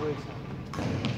Where is that?